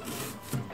はい。